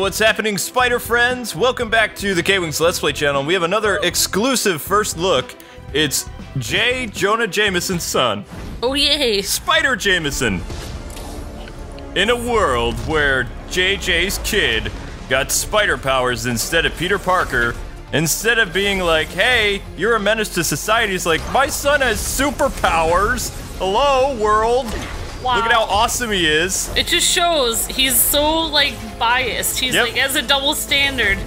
what's happening, Spider friends? Welcome back to the Kwings Let's Play channel. We have another exclusive first look. It's J. Jonah Jameson's son, Oh yay! Spider Jameson. In a world where JJ's kid got spider powers instead of Peter Parker, instead of being like, hey, you're a menace to society, he's like, my son has superpowers. Hello, world. Wow. Look at how awesome he is. It just shows he's so like biased. He's Yep. like has a double standard.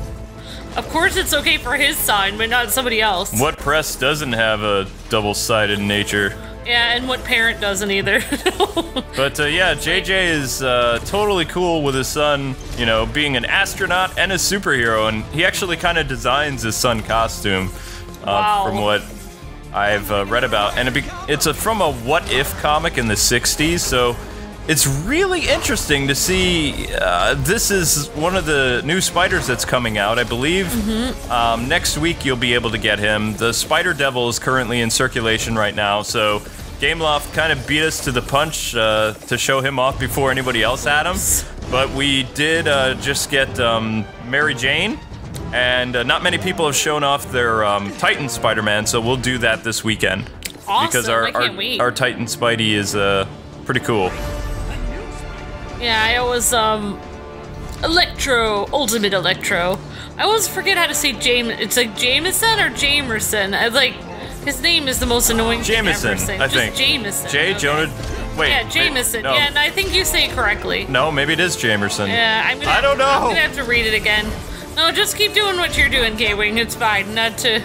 Of course, it's okay for his son, but not somebody else. What press doesn't have a double-sided nature? Yeah, and what parent doesn't either. But uh, yeah, JJ is uh, totally cool with his son, you know, being an astronaut and a superhero, and he actually kind of designs his son costume, uh, Wow. from what I've uh, read about, and it be- it's a, from a What If comic in the '60s, so it's really interesting to see. Uh, this is one of the new spiders that's coming out, I believe. Um, next week you'll be able to get him. The Spider Devil is currently in circulation right now, so Gameloft kind of beat us to the punch uh, to show him off before anybody else had him. But we did uh, just get um, Mary Jane, and uh, not many people have shown off their um, Titan Spider-Man, so we'll do that this weekend. because our our, our Titan Spidey is uh, pretty cool. yeah, I always um, Electro, Ultimate Electro. I always forget how to say James. It's like Jameson or Jamerson. I like his name is the most annoying thing Jameson, say. I Just think. Jameson. J. okay. Jonah. Wait. Yeah, Jameson. no. Yeah, and I think you say it correctly. No, maybe it is Jamerson. Yeah, I'm gonna. I don't know. I'm gonna have to read it again. No, just keep doing what you're doing, Kwing. It's fine. Not to.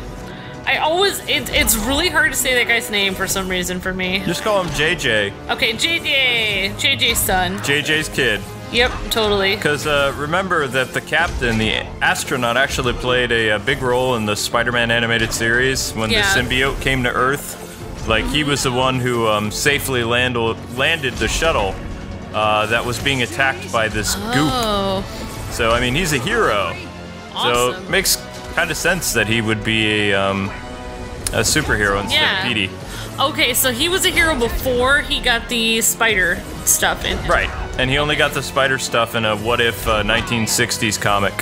I always. It, it's really hard to say that guy's name for some reason for me. Just call him JJ. Okay, JJ. JJ's son. JJ's kid. Yep, totally. Because uh, remember that the captain, the astronaut, actually played a, a big role in the Spider-Man animated series when Yeah. the symbiote came to Earth. Like he was the one who um, safely landed landed the shuttle uh, that was being attacked by this goop. Oh, So I mean, he's a hero. So it makes kind of sense that he would be a um, a superhero instead Yeah. of Petey. Okay, so he was a hero before he got the spider stuff in. him. Right. And he only got the spider stuff in a What If uh, 1960s comic.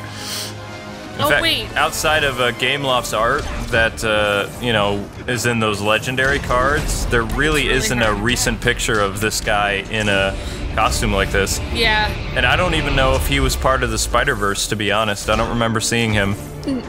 In Oh, fact, wait. outside of uh, Gameloft's art that uh, you know is in those legendary cards, there really isn't a recent picture of this guy in a costume like this. Yeah. And I don't even know if he was part of the Spider Verse. To be honest, I don't remember seeing him.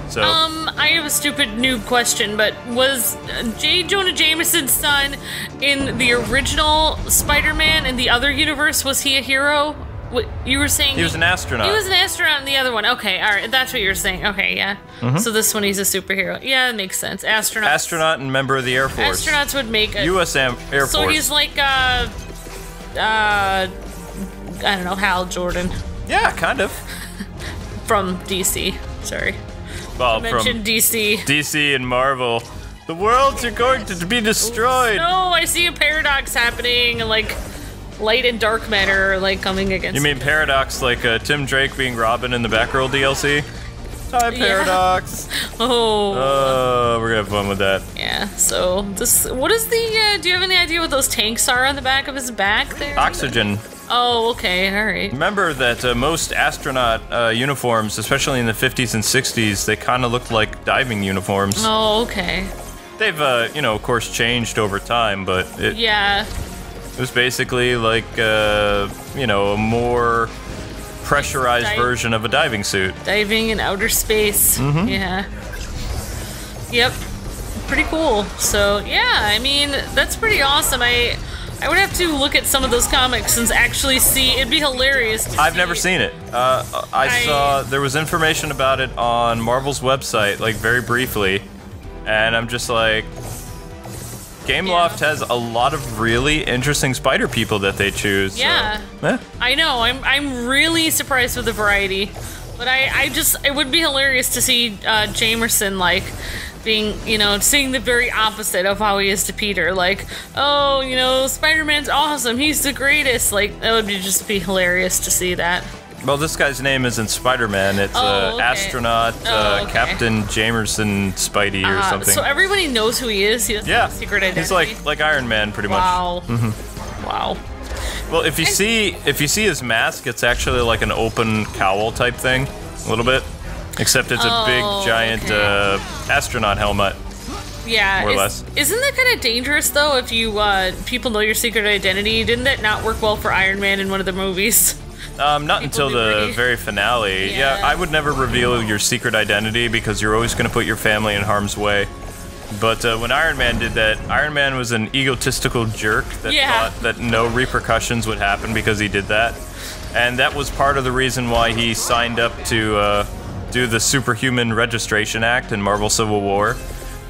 So Um, I have a stupid noob question, but was uh, J. Jonah Jameson's son in the original Spider-Man in the other universe? Was he a hero? What you were saying? he was an astronaut. He was an astronaut in the other one. Okay, all right, that's what you were saying. Okay, yeah. So this one he's a superhero. Yeah, that makes sense. Astronaut. Mm-hmm. astronaut and member of the Air Force. Astronauts would make a. U.S. Air so Force. he's like uh, uh, I don't know, Hal Jordan yeah, kind of. from DC. Sorry, Well, mentioned from DC. DC and Marvel. The worlds are going to be destroyed. No, I see a paradox happening, like light and dark matter are like coming against. You mean Paradox, like uh, Tim Drake being Robin in the Batgirl DLC? Hi, Paradox. Oh, Oh, we're gonna have fun with that. yeah. So this, what is the? Uh, do you have any idea what those tanks are on the back of his back there? Oxygen. Oh, okay, all right. Remember that uh, most astronaut uh, uniforms, especially in the 50s and 60s, they kind of looked like diving uniforms. Oh, okay. They've, uh, you know, of course, changed over time, but it, Yeah. It was basically like, uh, you know, a more pressurized Dive- version of a diving suit. diving in outer space. Mm-hmm. Yeah. Yep. Pretty cool. So yeah, I mean that's pretty awesome. I I would have to look at some of those comics and actually see. It'd be hilarious. To I've see- never seen it. Uh, I, I- saw there was information about it on Marvel's website, like very briefly, and I'm just like, Gameloft Yeah. has a lot of really interesting spider people that they choose. so- Yeah. Eh, I know. I'm I'm really surprised with the variety, but I I just it would be hilarious to see uh, Jamerson like being you know seeing the very opposite of how he is to Peter. Like oh you know Spider Man's awesome. He's the greatest. Like that would be just be hilarious to see that. Well, this guy's name isn't Spider-Man. It's Oh, uh, okay. astronaut Oh, uh, okay. Captain Jamerson Spidey or Uh, something. so everybody knows who he is. He has yeah, a secret identity. he's like like Iron Man, pretty much. wow, Mm-hmm. wow. Well, if you And- see if you see his mask, it's actually like an open cowl type thing, a little bit. Except it's a Oh, big giant okay. uh, astronaut helmet. Yeah, More or is- less. Isn't that kind of dangerous though? If you uh, people know your secret identity, didn't that not work well for Iron Man in one of the movies? Um, not People until the very finale. Yeah. Yeah. I would never reveal your secret identity because you're always going to put your family in harm's way. But uh, when Iron Man did that, Iron Man was an egotistical jerk that Yeah. thought that no repercussions would happen because he did that. And that was part of the reason why he signed up to uh, do the Superhuman Registration Act in Marvel Civil War.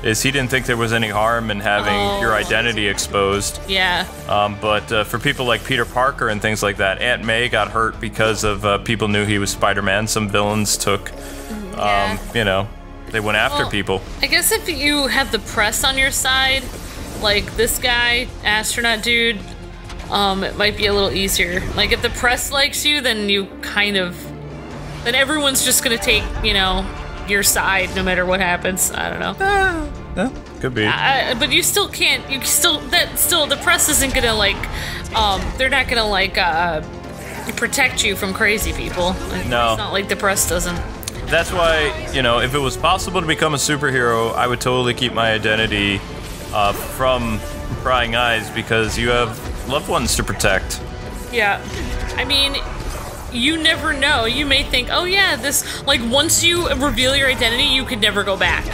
Is he didn't think there was any harm in having Oh. your identity exposed. Yeah. Um, but uh, for people like Peter Parker and things like that, Aunt May got hurt because of uh, people knew he was Spider-Man. Some villains took, Yeah. um, you know, they went after Well, people. I guess if you have the press on your side, like this guy, astronaut dude, um, it might be a little easier. Like if the press likes you, then you kind of, then everyone's just gonna take, you know, your side no matter what happens. I don't know. Yeah, could be. I, but you still can't. You still that still the press isn't gonna like. Um, they're not gonna like uh, protect you from crazy people. Like, No. it's not like the press doesn't. That's why, you know, if it was possible to become a superhero, I would totally keep my identity uh, from prying eyes because you have loved ones to protect. Yeah. I mean, you never know. You may think, oh yeah, this like once you reveal your identity, you could never go back.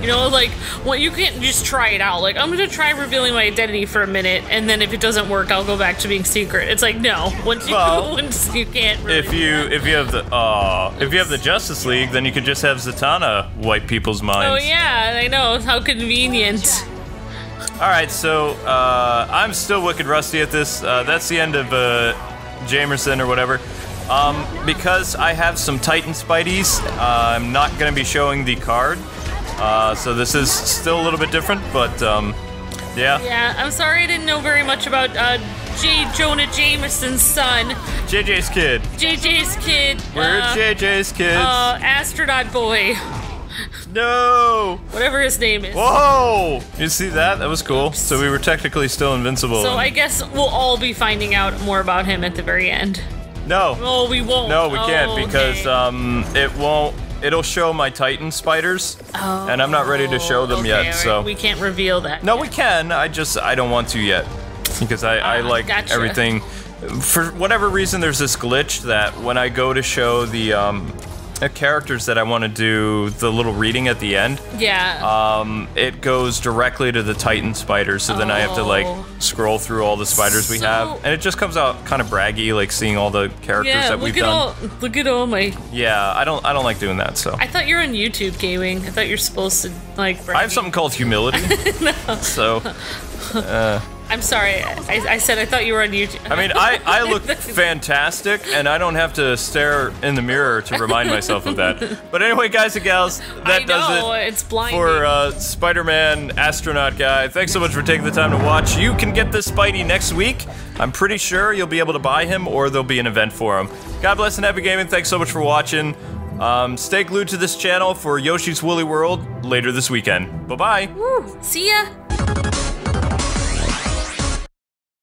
You know, like well, you can't just try it out. Like I'm gonna try revealing my identity for a minute, and then if it doesn't work, I'll go back to being secret. It's like no, once you Well, once you can't. Really If you if you have the uh, if you have the Justice League, then you could just have Zatanna wipe people's minds. Oh yeah, I know how convenient. All right, so uh, I'm still wicked rusty at this. Uh, that's the end of uh, Jamerson or whatever. Um, because I have some Titan Spideys, uh, I'm not going to be showing the card. Uh, so this is still a little bit different, but um, yeah. Yeah, I'm sorry I didn't know very much about uh, J. Jonah Jameson's son, JJ's kid. JJ's kid. We're uh, JJ's kids. uh, astronaut boy, no! whatever his name is. Whoa! You see that? That was cool. So we were technically still invincible. So I guess we'll all be finding out more about him at the very end. No. Oh, we won't. No, we Oh, can't because okay. um, it won't. It'll show my Titan spiders, and I'm not ready to show them Oh, Okay, yet. alright, So we can't reveal that. no, we can. I just I don't want to yet because I, I Ah, like gotcha. everything. For whatever reason, there's this glitch that when I go to show the um, uh, characters that I want to do the little reading at the end, Yeah. um, it goes directly to the Titan spiders. So then I have to like Oh. scroll through all the spiders we So- have, and it just comes out kind of braggy, like seeing all the characters yeah. that we've at done. all. Look at all my. Yeah, I don't I don't like doing that. So I thought you were on YouTube gaming. I thought you're supposed to like. I have something called humility. So I'm sorry. I, I said I thought you were on YouTube. I mean, I I look fantastic, and I don't have to stare in the mirror to remind myself of that. But anyway, guys and gals, that I does it. it's. For uh, Spider-Man astronaut guy, thanks so much for taking the time to watch. You can get this Spidey next week. I'm pretty sure you'll be able to buy him, or there'll be an event for him. God bless and happy gaming. Thanks so much for watching. Um, stay glued to this channel for Yoshi's Woolly World later this weekend. Bye bye. Woo, see ya.